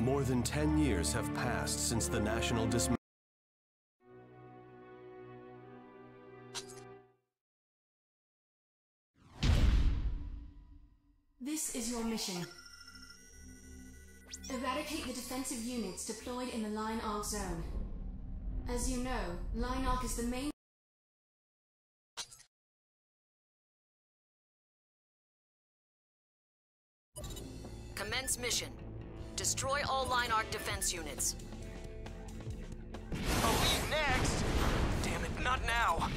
More than 10 years have passed since the National Dismay. This is your mission. Eradicate the defensive units deployed in the Line Ark zone. As you know, Line Ark is the main Commence mission. Destroy all Line Ark defense units. We next? Damn it, not now.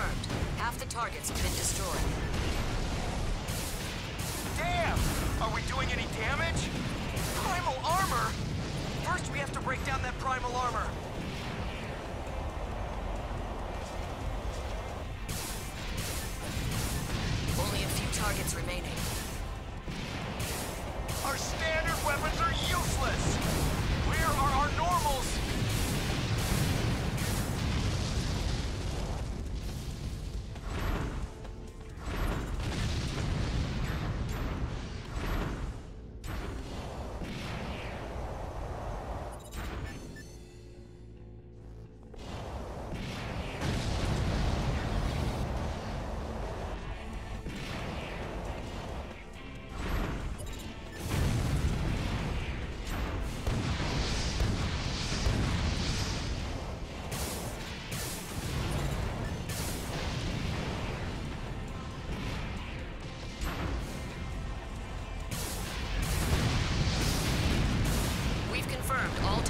Confirmed. Half the targets have been destroyed. Damn! Are we doing any damage? Primal armor? First we have to break down that primal armor.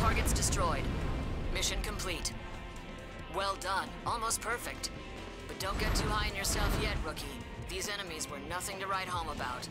Targets destroyed. Mission complete. Well done. Almost perfect. But don't get too high on yourself yet, rookie. These enemies were nothing to write home about.